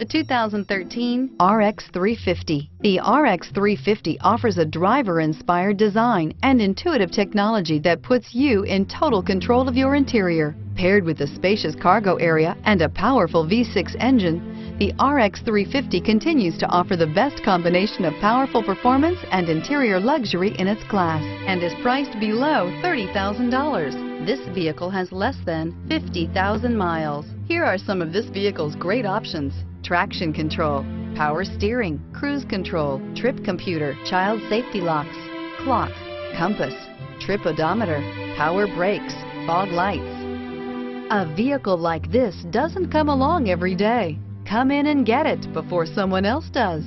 The 2013 RX 350. The RX 350 offers a driver-inspired design and intuitive technology that puts you in total control of your interior. Paired with a spacious cargo area and a powerful V6 engine, the RX 350 continues to offer the best combination of powerful performance and interior luxury in its class and is priced below $30,000. This vehicle has less than 50,000 miles. Here are some of this vehicle's great options traction control, power steering, cruise control, trip computer, child safety locks, clock, compass, trip odometer, power brakes, fog lights. A vehicle like this doesn't come along every day. Come in and get it before someone else does.